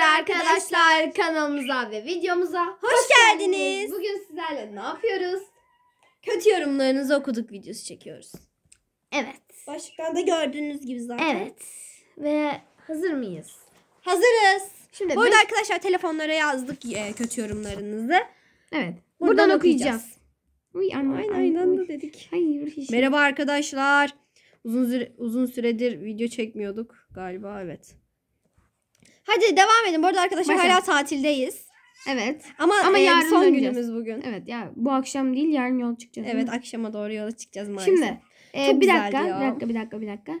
arkadaşlar kanalımıza ve videomuza Hoş geldiniz. Bugün sizlerle ne yapıyoruz? Kötü yorumlarınızı okuduk videosu çekiyoruz. Evet. Başlıktan da gördüğünüz gibi zaten. Evet. Ve hazır mıyız? Hazırız. Şimdi Bu arada beş- arkadaşlar telefonlara yazdık e, kötü yorumlarınızı. evet. Buradan Buradan, okuyacağız. Uy anne. Aynen ay, aynen uy. da dedik. Hayır hiç. Merhaba arkadaşlar. Uzun süre, uzun süredir video çekmiyorduk galiba evet. Hadi devam edin. Bu arada arkadaşlar Başla. hala tatildeyiz. Evet. Ama, Ama e, yarın son döneceğiz. günümüz bugün. Evet ya bu akşam değil yarın yol çıkacağız. Evet mi? akşama doğru yola çıkacağız maalesef. Şimdi e, Çok bir dakika, ya. bir dakika, bir dakika, bir dakika.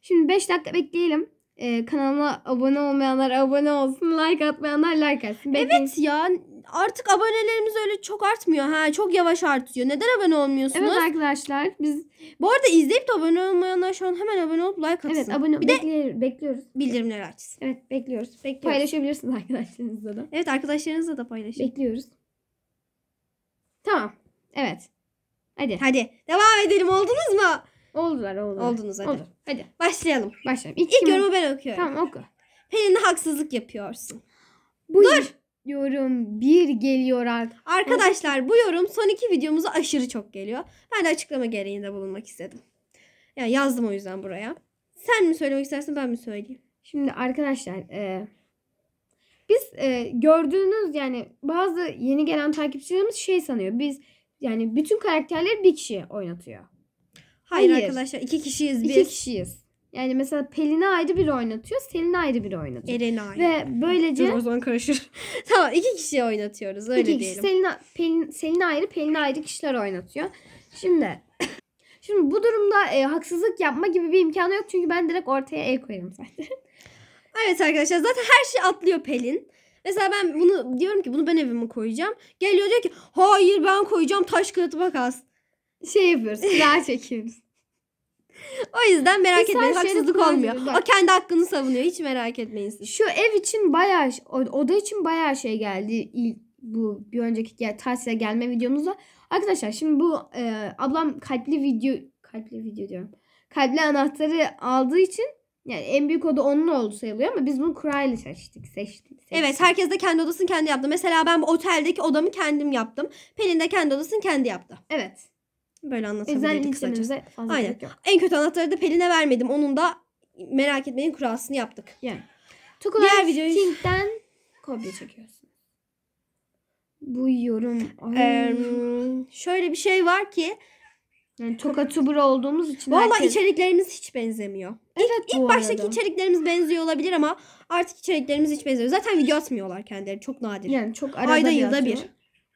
Şimdi 5 dakika bekleyelim. E, kanalıma abone olmayanlar abone olsun, like atmayanlar like atsın. Bekleyin. Evet ya artık abonelerimiz öyle çok artmıyor ha. Çok yavaş artıyor. Neden abone olmuyorsunuz? Evet arkadaşlar biz Bu arada izleyip de abone olmayanlar şu an hemen abone olup like atsın. evet abone Bir de bekliyoruz, bekliyoruz. bildirimleri açsın. Evet bekliyoruz. Bekliyoruz. Paylaşabilirsiniz arkadaşlarınızla da. Evet arkadaşlarınızla da paylaşın. Bekliyoruz. Tamam. Evet. Hadi. Hadi devam edelim oldunuz mu? Oldular oldular. Oldunuz hadi. Oldu. Hadi. Başlayalım. Başlayalım. İlk, İlk kim- yorumu ben okuyorum. Tamam oku. Pelin'e haksızlık yapıyorsun. Bu yorum bir geliyor artık. Arkadaşlar bu yorum son iki videomuza aşırı çok geliyor. Ben de açıklama gereğinde bulunmak istedim. Yani yazdım o yüzden buraya. Sen mi söylemek istersin ben mi söyleyeyim? Şimdi arkadaşlar e, biz e, gördüğünüz yani bazı yeni gelen takipçilerimiz şey sanıyor. Biz yani bütün karakterleri bir kişi oynatıyor. Hayır, Hayır. arkadaşlar iki kişiyiz biz. İki kişiyiz. Yani mesela Pelin'i ayrı biri oynatıyor, Selin'i ayrı biri oynatıyor. Erenay. Ve böylece Dur o zaman karışır. tamam iki kişi oynatıyoruz öyle iki diyelim. Selin, Pelin, Selin ayrı, Pelin ayrı kişiler oynatıyor. Şimdi Şimdi bu durumda e, haksızlık yapma gibi bir imkanı yok çünkü ben direkt ortaya el koyarım zaten. Evet arkadaşlar zaten her şey atlıyor Pelin. Mesela ben bunu diyorum ki bunu ben evime koyacağım. Geliyor diyor ki hayır ben koyacağım taş kağıt makas. Şey yapıyoruz, kıra çekiyoruz. O yüzden merak Biz etmeyin haksızlık olmuyor. Bak. O kendi hakkını savunuyor hiç merak etmeyin siz. Şu ev için bayağı oda için bayağı şey geldi ilk bu bir önceki gel, tatile gelme videomuzda. Arkadaşlar şimdi bu e, ablam kalpli video kalpli video diyorum. Kalpli anahtarı aldığı için yani en büyük oda onun oldu sayılıyor ama biz bunu kurayla seçtik. Seçtik. seçtik. Evet herkes de kendi odasını kendi yaptı. Mesela ben bu oteldeki odamı kendim yaptım. Pelin de kendi odasını kendi yaptı. Evet. Böyle anlatabilirdik kısaca. fazla Aynen. yok. En kötü anahtarı da Pelin'e vermedim. Onun da merak etmeyin kurasını yaptık. Yani. Tukular Diğer videoyu- Think'ten kopya çekiyorsun. Bu yorum. Ee, şöyle bir şey var ki yani toka olduğumuz için. Valla herkes- içeriklerimiz hiç benzemiyor. Evet İlk bu baştaki arada. içeriklerimiz benziyor olabilir ama artık içeriklerimiz hiç benziyor. Zaten video atmıyorlar kendileri. Çok nadir. Yani çok arada Ayda bir yılda atıyor. bir.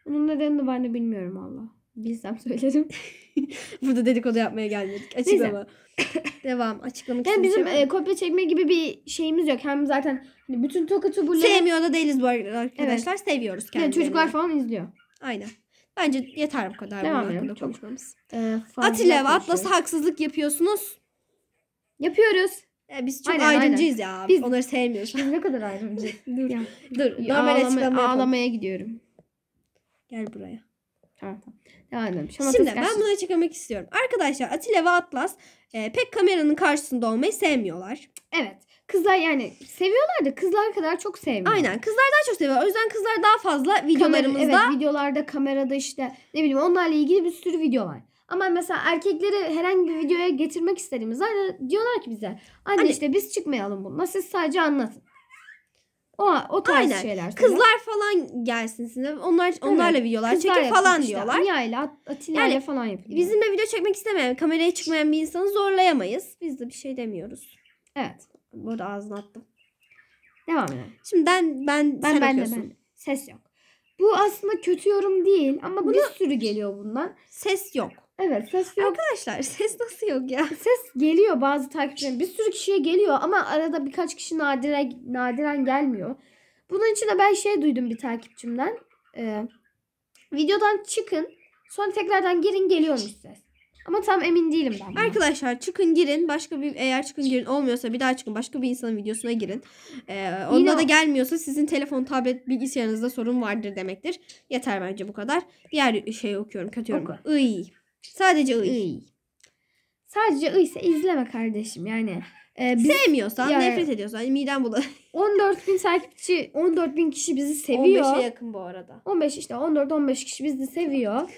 Bunun nedenini ben de bilmiyorum valla. Bilsem söylerim. Burada dedikodu yapmaya gelmedik. Açıklama. Devam. Açıklamak Yani bizim şey e, kopya çekme gibi bir şeyimiz yok. Hem zaten hani bütün toka tuburları Sevmiyor da değiliz bu arada arkadaşlar. Seviyoruz yani kendilerini. çocuklar falan izliyor. Aynen. Bence yeter bu kadar. Devam bunun edelim. hakkında Çok- konuşmamız. E, fazla Atilla ve konuşuyoruz. Atlas'a haksızlık yapıyorsunuz. Yapıyoruz. E, biz çok Aynen, ayrımcıyız ya. Biz- Onları sevmiyoruz. Biz ne kadar ayrımcı. Dur. Ya. Dur. Normal Ağlama- yapalım. ağlamaya gidiyorum. Gel buraya. Tamam tamam. Devam edelim. Şamata Şimdi ben bunu açıklamak istiyorum. Arkadaşlar Atilla ve Atlas e, pek kameranın karşısında olmayı sevmiyorlar. Evet. Kızlar yani seviyorlar da kızlar kadar çok sevmiyor. Aynen. Kızlar daha çok seviyor. O yüzden kızlar daha fazla videolarımızda Kamera, evet videolarda kamerada işte ne bileyim onlarla ilgili bir sürü video var. Ama mesela erkekleri herhangi bir videoya getirmek istediğimizde hani diyorlar ki bize anne Hani- işte biz çıkmayalım bununla siz sadece anlatın. O, o tarz Aynen. şeyler. söylüyor. kızlar falan gelsin size. Onlar onlarla videolar Kızlar çekin falan işte. diyorlar. Mia ile At- Atilla Yani ile falan yapıyor. Bizimle video çekmek istemeyen, kameraya çıkmayan bir insanı zorlayamayız. Biz de bir şey demiyoruz. Evet. Burada ağzına attım. Devam edelim. Şimdi ben ben, Ben sen ben de ben. Ses yok. Bu aslında kötü yorum değil ama bir sürü geliyor bundan. Ses yok. Evet ses yok. Arkadaşlar ses nasıl yok ya? Ses geliyor bazı takipçilerin. Bir sürü kişiye geliyor ama arada birkaç kişi nadiren, nadiren gelmiyor. Bunun için de ben şey duydum bir takipçimden. Ee, videodan çıkın sonra tekrardan girin geliyormuş ses. Ama tam emin değilim ben. buna. Arkadaşlar çıkın girin. Başka bir eğer çıkın girin olmuyorsa bir daha çıkın. Başka bir insanın videosuna girin. Ee, onda Yine- da gelmiyorsa sizin telefon, tablet, bilgisayarınızda sorun vardır demektir. Yeter bence bu kadar. Diğer şeyi okuyorum. Kötü yorum. Iy. Sadece. Iy. Sadece iyse izleme kardeşim yani. Ee, biz Sevmiyorsan, Yani- nefret ediyorsan, midem bulanıyor. 14 bin takipçi, 14 bin kişi bizi seviyor. 15'e yakın bu arada. 15 işte 14-15 kişi bizi seviyor.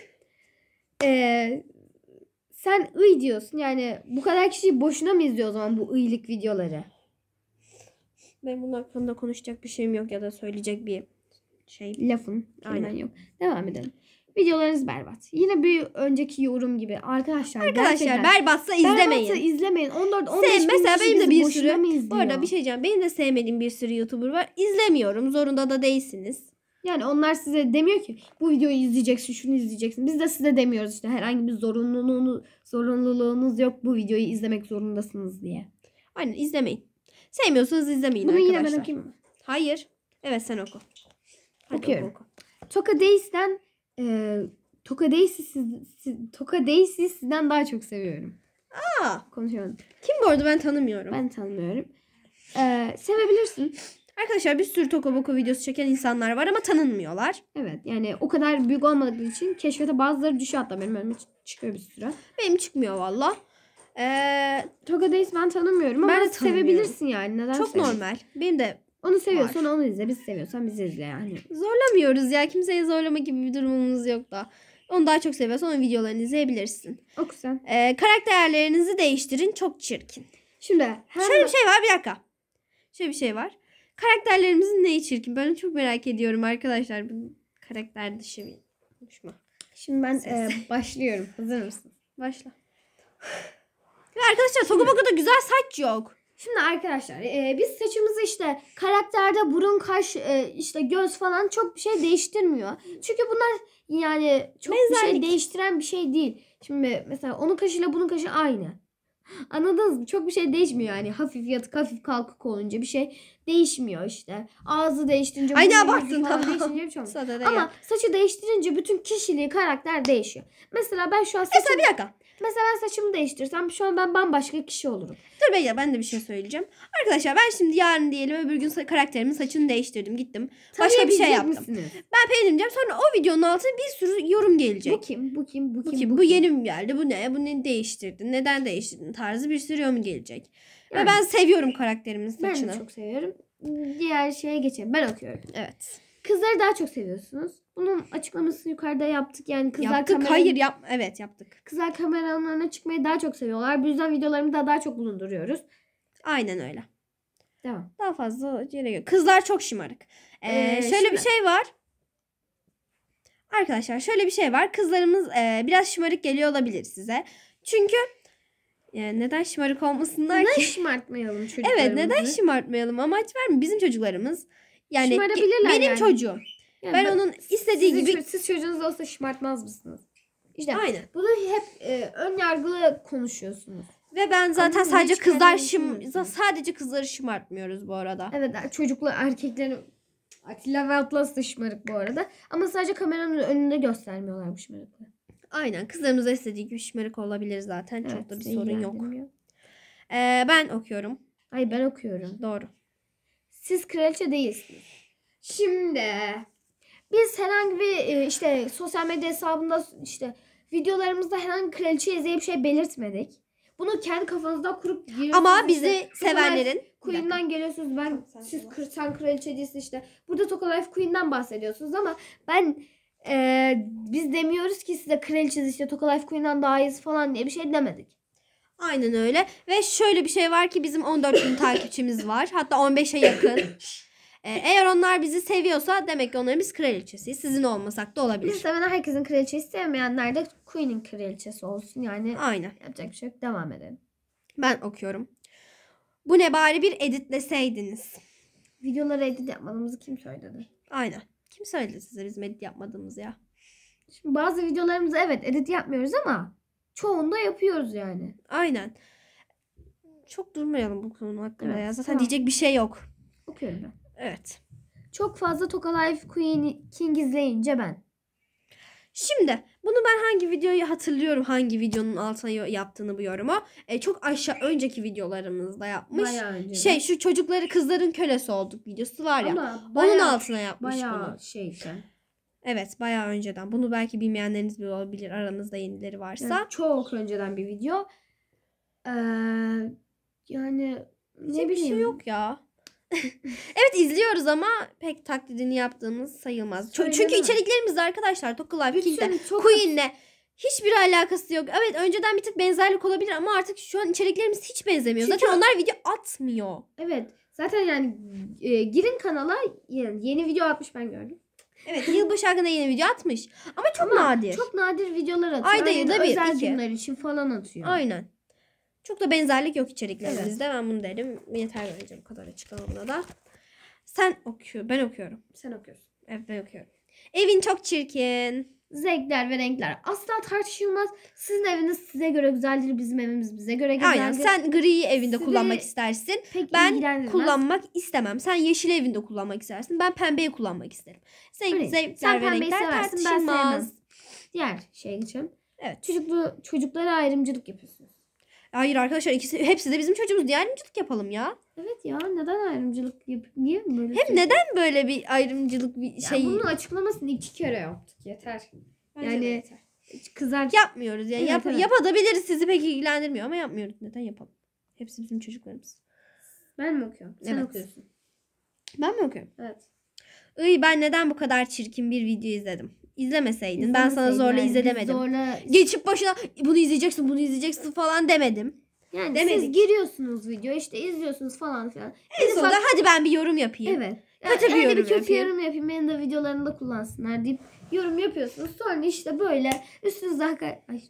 Ee, sen ıy diyorsun. Yani bu kadar kişi boşuna mı izliyor o zaman bu ıylık videoları? Benim bunun hakkında konuşacak bir şeyim yok ya da söyleyecek bir şey. Lafın. Aynen. Yok. Devam edelim. Videolarınız berbat. Yine bir önceki yorum gibi. Arkadaşlar, Arkadaşlar gerçekten berbatsa izlemeyin. berbatsa izlemeyin. 14 15 Sev, bin mesela kişi benim de bizi bir boşuna sürü- izliyor? Bu arada bir şey diyeceğim. Benim de sevmediğim bir sürü YouTuber var. İzlemiyorum. Zorunda da değilsiniz. Yani onlar size demiyor ki bu videoyu izleyeceksin, şunu izleyeceksin. Biz de size demiyoruz işte herhangi bir zorunluluğunuz, zorunluluğunuz yok bu videoyu izlemek zorundasınız diye. Aynen izlemeyin. Sevmiyorsanız izlemeyin Bunu arkadaşlar. yine ben okuyayım mı? Hayır. Evet sen oku. Hadi Okuyorum. oku, oku. Toka Days'ten e, Toka Days'i siz, siz, Toka Days'i sizden daha çok seviyorum. Aa, Konuşuyorum. kim bu arada ben tanımıyorum. Ben tanımıyorum. E, sevebilirsin. Arkadaşlar bir sürü Toko Boko videosu çeken insanlar var ama tanınmıyorlar. Evet yani o kadar büyük olmadığı için keşfete bazıları düşüyor hatta benim önüme çıkıyor bir süre. Benim çıkmıyor valla. Ee, Toka Days ben tanımıyorum ama Ben de sevebilirsin yani. Neden çok sevmiyorsun? normal. Benim de Onu seviyorsan onu izle. Biz seviyorsan bizi izle yani. zorlamıyoruz ya. Kimseyi zorlama gibi bir durumumuz yok da. Onu daha çok seviyorsan onun videolarını izleyebilirsin. Oku sen. Ee, karakterlerinizi değiştirin. Çok çirkin. Şimdi Şöyle bir şey var bir dakika. Şöyle bir şey var. Karakterlerimizin neyi çirkin? Ben çok merak ediyorum arkadaşlar. Bu karakter dışı bir konuşma. Şimdi ben e, başlıyorum. Hazır mısın? Başla. Ve arkadaşlar Tokoboko'da güzel saç yok. Şimdi arkadaşlar e, biz saçımızı işte karakterde burun, kaş, e, işte göz falan çok bir şey değiştirmiyor. Çünkü bunlar yani çok bir şey Benzerlik. değiştiren bir şey değil. Şimdi mesela onun kaşıyla bunun kaşı aynı. Anladınız mı? Çok bir şey değişmiyor yani. Hafif yatık, hafif kalkık olunca bir şey değişmiyor işte. Ağzı değiştirince, Ay ne abarttın tamam. değiştirince bir şey olmuyor. Ama ya. saçı değiştirince bütün kişiliği, karakter değişiyor. Mesela ben şu an saçım, Mesela bir dakika. mesela ben saçımı değiştirsem şu an ben bambaşka kişi olurum. Dur bekle ben de bir şey söyleyeceğim. Arkadaşlar ben şimdi yarın diyelim öbür gün sa- karakterimin saçını değiştirdim gittim. Başka bir şey yaptım. misiniz? Ben Pelin diyeceğim sonra o videonun altına bir sürü yorum gelecek. Bu kim? Bu kim? Bu Bu kim? kim? Bu, yeni mi geldi? Bu ne? Bu ne değiştirdin? Neden değiştirdin? Tarzı bir sürü yorum gelecek. Ve ben seviyorum karakterimin ben saçını. de çok seviyorum. Diğer şeye geçelim. Ben okuyorum. Evet. Kızları daha çok seviyorsunuz. Bunun açıklamasını yukarıda yaptık. Yani kızlar yaptık. kamera- Hayır yap. Evet yaptık. Kızlar kameraların önüne çıkmayı daha çok seviyorlar. Bu yüzden videolarımızda daha çok bulunduruyoruz. Aynen öyle. Devam. Daha fazla gerek yok. Kızlar çok şımarık. Ee, Ee, şöyle bir şimdi- şey var. Arkadaşlar şöyle bir şey var. Kızlarımız e, biraz şımarık geliyor olabilir size. Çünkü e, neden şımarık olmasınlar Neden ki? şımartmayalım çocuklarımızı? Evet neden şımartmayalım? Amaç var mı? Bizim çocuklarımız. Yani benim yani. çocuğum. Yani ben onun istediği Sizin gibi siz çocuğunuz olsa şımartmaz mısınız? İşte Aynen. bunu hep e, ön yargılı konuşuyorsunuz. Ve ben zaten Ama sadece kızlar şım sadece kızları şımartmıyoruz bu arada. Evet çocuklu erkeklerin Atilla ve Atlas da şımarık bu arada. Ama sadece kameranın önünde göstermiyorlar bu şımarıklığı. Aynen. Kızlarımız da istediği gibi şımarık olabilir zaten. Çok Evet, da bir sorun yok. Ee, ben okuyorum. Ay ben okuyorum. Doğru. Siz kraliçe değilsiniz. Şimdi biz herhangi bir e, işte sosyal medya hesabında işte videolarımızda herhangi kraliçe bir şey belirtmedik. Bunu kendi kafanızda kurup giriyorsunuz. Ama işte. bizi Life sevenlerin. Queen'den geliyorsunuz. Ben Sen siz sen kraliçe değilsin işte. Burada Toka Life Queen'den bahsediyorsunuz ama ben e, biz demiyoruz ki size kraliçe işte Toka Life Queen'den daha iyisi falan diye bir şey demedik. Aynen öyle. Ve şöyle bir şey var ki bizim 14 bin takipçimiz var. Hatta 15'e yakın. Ee, eğer onlar bizi seviyorsa demek ki onların biz kraliçesiyiz. Sizin olmasak da olabilir. seven herkesin kraliçesi sevmeyenler de Queen'in kraliçesi olsun. Yani Aynen. yapacak bir şey yok. Devam edelim. Ben okuyorum. Bu ne bari bir editleseydiniz. Videoları edit yapmadığımızı kim söyledi? Aynen. Kim söyledi size bizim edit yapmadığımız ya? Şimdi bazı videolarımızı evet edit yapmıyoruz ama çoğunda yapıyoruz yani. Aynen. Çok durmayalım bu konu hakkında Evet, ya. Zaten tamam. diyecek bir şey yok. Okuyorum ben. Evet. Çok fazla Toka Life Queen King izleyince ben. Şimdi bunu ben hangi videoyu hatırlıyorum hangi videonun altına yaptığını bu yorumu. E, çok aşağı önceki videolarımızda yapmış. Bayağı. Şey şu çocukları kızların kölesi olduk videosu var ya. Ama onun bayağı, altına yapmış bayağı bunu. şeyken. Evet bayağı önceden. Bunu belki bilmeyenleriniz bile olabilir aranızda yenileri varsa. Yani çok önceden bir video. Ee, Yani ne Ne bir bileyim. şey yok ya. evet izliyoruz ama pek taklidini yaptığımız sayılmaz. Ço- Çünkü içeriklerimiz de arkadaşlar Toku Life King'de çok Queen'le hiçbir alakası yok. Evet önceden bir tık benzerlik olabilir ama artık şu an içeriklerimiz hiç benzemiyor. Çünkü- Zaten onlar video atmıyor. Evet. Zaten yani e, girin kanala yani yeni video atmış ben gördüm. Evet yılbaşı hakkında yeni video atmış. Ama çok Ama nadir. Çok nadir videolar atıyor. Ayda yılda bir, özel iki. günler için falan atıyor. Aynen. Çok da benzerlik yok içeriklerimizde. Ben bunu derim. Yeter bence bu kadar açıklamamda da. Sen okuyor. Ben okuyorum. Sen okuyorsun. Evet ben okuyorum. Evin çok çirkin. Zevkler ve renkler asla tartışılmaz. Sizin eviniz size göre güzeldir. Bizim evimiz bize göre güzeldir. Aynen. Sen griyi evinde Sizi kullanmak istersin. Pek Ben kullanmak istemem. Sen yeşil evinde kullanmak istersin. Ben pembeyi kullanmak isterim. Öyle. zevkler Sen ve renkler seversin, ben tartışılmaz. sevmem. Diğer şeye geçelim. Evet. Çocuklu, çocuklara ayrımcılık yapıyorsunuz. Hayır arkadaşlar ikisi hepsi de bizim çocuğumuz. Diğer ayrımcılık yapalım ya. Evet ya neden ayrımcılık yap? Niye böyle? Hem neden böyle bir ayrımcılık bir Ya şey bunun açıklamasını iki kere yaptık yeter. Bence yani yeter. kızar. yapmıyoruz yani. Evet, Yap, evet. Yapabiliriz sizi pek ilgilendirmiyor ama yapmıyoruz. Neden yapalım? Hepsi bizim çocuklarımız. Ben mi okuyorum? Sen Evet. okuyorsun. Ben mi okuyorum? Evet. Iy ben neden bu kadar çirkin bir video izledim? İzlemeseydin. Ben sana zorla yani, izletemedim. Zorla Geçip başına bunu izleyeceksin bunu izleyeceksin falan demedim. yani Demedik. siz giriyorsunuz video işte izliyorsunuz falan filan. En sonunda ufak- hadi ben bir yorum yapayım. Evet. Kötü bir yani yorum bir kötü yapayım. yorum yapayım. Benim de videolarımda kullansınlar deyip yorum yapıyorsunuz. Sonra işte böyle üstünüze hakaret, ay,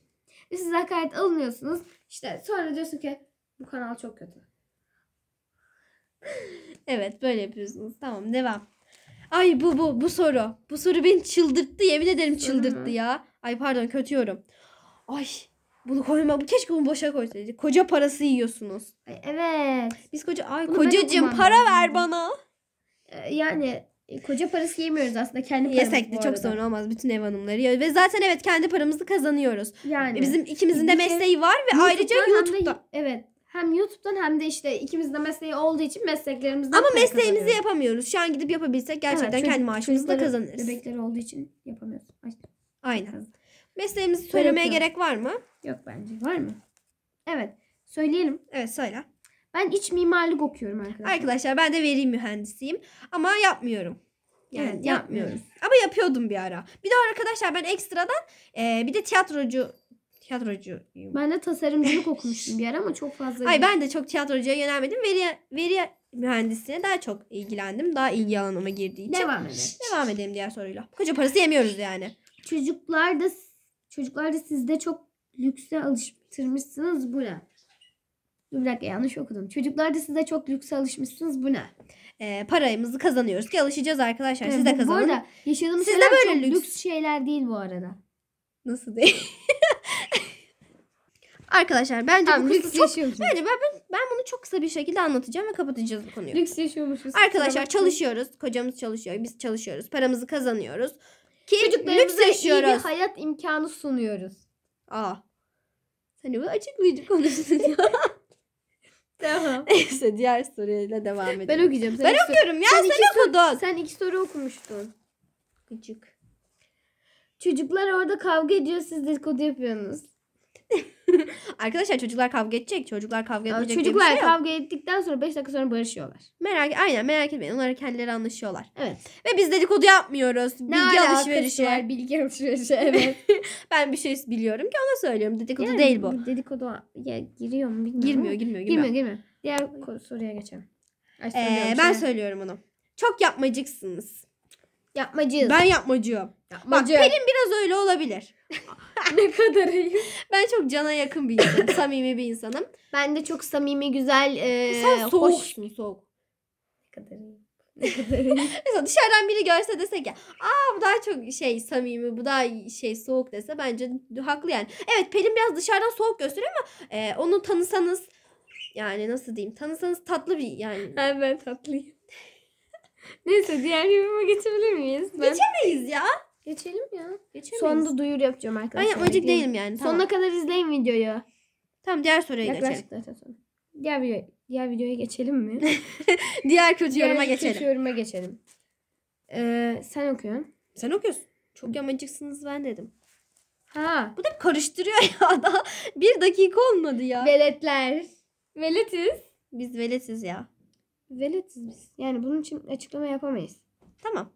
üstünüze hakaret alınıyorsunuz. İşte sonra diyorsun ki bu kanal çok kötü. Evet böyle yapıyorsunuz. Tamam devam. Ay bu bu bu soru. Bu soru beni çıldırttı. Yemin ederim çıldırttı ya. Ay pardon kötü yorum. Ay bunu koyma. Bu keşke bunu boşa koysaydık. Koca parası yiyorsunuz. Ay, evet. Biz koca ay Bunu ben kocacığım okumam para lazım. ver bana. Ee, yani e, koca parası yemiyoruz aslında kendi paramız Yesek de bu çok arada. sorun olmaz. Bütün ev hanımları yiyor. Ve zaten evet kendi paramızı kazanıyoruz. Yani. Bizim ikimizin de Bir mesleği var ve ayrıca YouTube'dan hem de- YouTube'da. evet. Hem YouTube'dan hem de işte ikimizin de mesleği olduğu için mesleklerimizden Ama para mesleğimizi kazanıyoruz. yapamıyoruz. Şu an gidip yapabilsek gerçekten Evet, çocuk- kendi maaşımızı da çocukları, kazanırız. Bebekleri olduğu için yapamıyoruz. Ay, Aynen. Mesleğimizi söylemeye yapıyorum. gerek var mı? yok bence. Var mı? Evet. Söyleyelim. Evet söyle. Ben iç mimarlık okuyorum arkadaşlar. Arkadaşlar ben de veri mühendisiyim ama yapmıyorum. Yani Evet, yapmıyoruz. Ama yapıyordum bir ara. Bir de arkadaşlar ben ekstradan e, bir de tiyatrocu tiyatrocuyum. Ben de tasarımcılık okumuştum bir ara ama çok fazla Ay değil. ben de çok tiyatrocuya yönelmedim. Veri veri mühendisliğine daha çok ilgilendim. Daha ilgi alanıma girdiği için. Devam edelim. Devam edelim diğer soruyla. Koca parası yemiyoruz yani. Çocuklar da çocuklar da sizde çok lükse alıştırmışsınız bu ne? Dur bir dakika yanlış okudum. Çocuklar da size çok lükse alışmışsınız bu ne? E, paramızı kazanıyoruz ki alışacağız arkadaşlar. Siz Evet, de bu- Bu kazanın. arada yaşadığımız Siz de şeyler böyle çok lüks. lüks şeyler değil bu arada. Nasıl değil? Arkadaşlar bence bu kısmı çok yaşıyormuşuz. Bence ben, ben, ben bunu çok kısa bir şekilde anlatacağım ve kapatacağız bu konuyu. Lüks yaşıyormuşuz. Arkadaşlar Kusura bakmayın. çalışıyoruz. Kocamız çalışıyor. Biz çalışıyoruz. Paramızı kazanıyoruz. Ki lüks Çocuklarımıza iyi bir yaşıyoruz. hayat imkanı sunuyoruz. Aa. Sen ne bu açıklayıcı konuştun ya. Tamam. Neyse diğer soruyla devam edelim. Ben okuyacağım. Sen Ben iki- okuyorum ya sen sen, iki soru- okudun. Sen iki soru okumuştun. Gıcık. Çocuklar orada kavga ediyor siz dedikodu yapıyorsunuz. Arkadaşlar çocuklar kavga edecek. Çocuklar kavga Ya etmeyecek çocuklar şey yok. kavga ettikten sonra 5 dakika sonra barışıyorlar. Merak, aynen merak etmeyin. Onlar kendileri anlaşıyorlar. Evet. Ve biz dedikodu yapmıyoruz. Bilgi alakası alışverişi. var? Bilgi alışverişi evet. Ben bir şey biliyorum ki ona söylüyorum. Dedikodu Yani değil bu. Dedikodu ya, giriyor mu bilmiyorum. Girmiyor, girmiyor, girmiyor. Girmiyor girmiyor. Diğer soruya geçelim. Ay, Ee, ben söyle. söylüyorum onu. Çok yapmacıksınız. Yapmacıyız. Ben yapmacıyım. Bak Yapmacı. Pelin biraz öyle olabilir. Ne kadar iyi. Ben çok cana yakın bir insanım. samimi bir insanım. Ben de çok samimi güzel. E, Sen hoş. soğuksun soğuk. Ne kadar iyi. Mesela dışarıdan biri görse dese ki aa bu daha çok şey samimi bu daha şey soğuk dese bence haklı yani. Evet Pelin biraz dışarıdan soğuk gösteriyor ama e, onu tanısanız yani nasıl diyeyim tanısanız tatlı bir yani. Ha, ben tatlıyım. Neyse diğer yoruma geçebilir miyiz? Ben... Geçemeyiz ya. Geçelim ya. Geçemeyiz. Sonunda duyuru yapacağım arkadaşlar. yapmacık Bekleyin. değilim yani. Tamam. Sonuna kadar izleyin videoyu. Tamam diğer soruya geçelim. Yaklaştık zaten sonra. Diğer, video, diğer videoya geçelim mi? Diğer kötü Diğer yoruma kötü geçelim. yoruma geçelim. Ee, sen okuyorsun. Sen okuyorsun. Çok yamacıksınız ben dedim. Ha. Bu da karıştırıyor ya daha bir dakika olmadı ya. Veletler. Veletiz. Biz veletiz ya. Veletiz biz. Yani bunun için açıklama yapamayız. Tamam.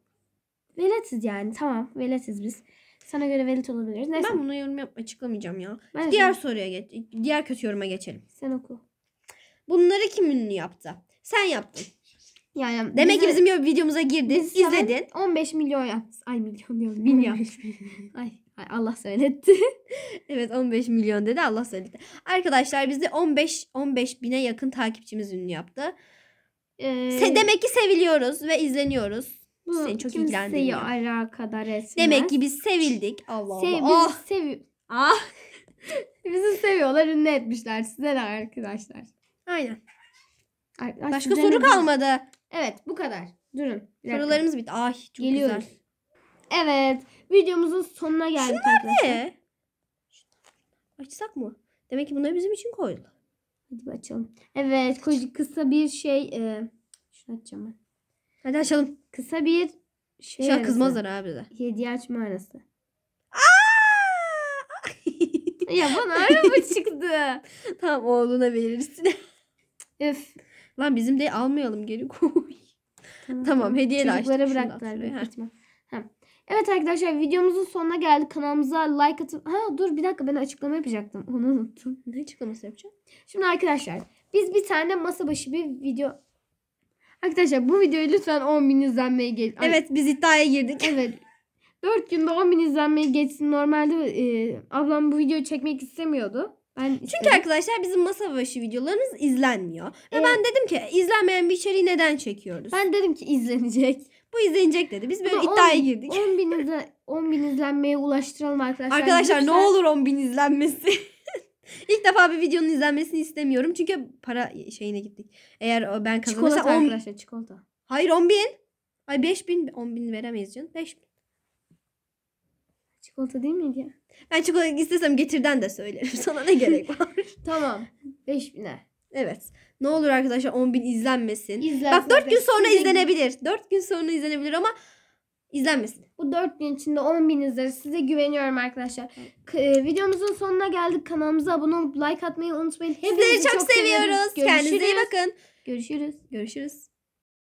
Veletiz yani tamam veletiz biz. Sana göre velet olabiliriz. Neyse. Ben buna yorum yap açıklamayacağım ya. Ben Diğer şimdi- soruya geç. Diğer kötü yoruma geçelim. sen oku. Bunları kim ünlü yaptı? Sen yaptın. Yani Demek ki bize- bizim yo- videomuza girdin, sana izledin. 15 milyon yap. Ay milyon diyorum. Milyon. ay, ay Allah söyletti. Evet 15 milyon dedi Allah söyledi. Arkadaşlar bizi 15 15 bine yakın takipçimiz ünlü yaptı. Ee, Se- demek ki seviliyoruz ve izleniyoruz. Bu seni çok kimseyi ilgilendirmiyor. alakadar etmez. Demek ki biz sevildik. Allah Sev, Allah. bizi, sevi Ah. bizi seviyorlar, ünlü etmişler size de arkadaşlar. Aynen. Ay- ay, Başka soru kalmadı. Evet bu kadar. Durun. Sorularımız bitti. Ay çok Geliyoruz. güzel. Evet. Videomuzun sonuna geldik arkadaşlar. Ne? Açsak mı? Demek ki bunları bizim için koydular. Hadi bir açalım. Evet. Kısa bir şey. E, şunu açacağım ben. Hadi açalım. Kısa bir şey Şu an arası. kızmazlar abi de. Hediye açma arası. Ya bana araba çıktı. tamam oğluna verirsin. Öf. Lan bizim de almayalım geri koy. Tamam, hediyeyle açtık. Çocuklara bıraktılar. büyük ihtimal. Evet arkadaşlar videomuzun sonuna geldik. Kanalımıza like atıp... Ha dur bir dakika ben açıklama yapacaktım. Onu unuttum. Ne açıklaması yapacağım? Şimdi arkadaşlar biz bir tane masa başı bir video... Arkadaşlar bu videoyu lütfen 10 bin izlenmeye geç. Evet biz iddiaya girdik. Evet. 4 günde 10 bin izlenmeye geçsin. Normalde e, ablam bu videoyu çekmek istemiyordu. Ben Çünkü istedim. arkadaşlar bizim masa başı videolarımız izlenmiyor. Ve Evet. ben dedim ki izlenmeyen bir içeriği neden çekiyoruz? ben dedim ki izlenecek. Bu izlenecek dedi. Biz böyle Ama iddiaya 10 girdik. 10 bin, izle, 10 bin izlenmeye ulaştıralım arkadaşlar. Arkadaşlar ne Lütfen. olur 10 bin izlenmesi. İlk defa bir videonun izlenmesini istemiyorum. Çünkü para şeyine gittik. Eğer ben Çikolata kazanırsam 10... arkadaşlar çikolata. Hayır 10 bin. Ay 5 bin. 10 bin veremeyiz canım. 5 bin. Çikolata değil miydi ya? Ben çikolata istesem getirden de söylerim. Sana ne gerek var? Tamam. 5 bine. evet. Ne olur arkadaşlar 10 bin izlenmesin. İzlensin Bak 4 gün sonra izlenebilir. 4 gün sonra izlenebilir ama izlenmesin. Bu 4 gün içinde 10 bin izleriz. Size güveniyorum arkadaşlar. K- e, videomuzun sonuna geldik. Kanalımıza abone olup like atmayı unutmayın. Sizleri Hepinizi çok, seviyoruz. Kendinize iyi bakın. Görüşürüz. Görüşürüz.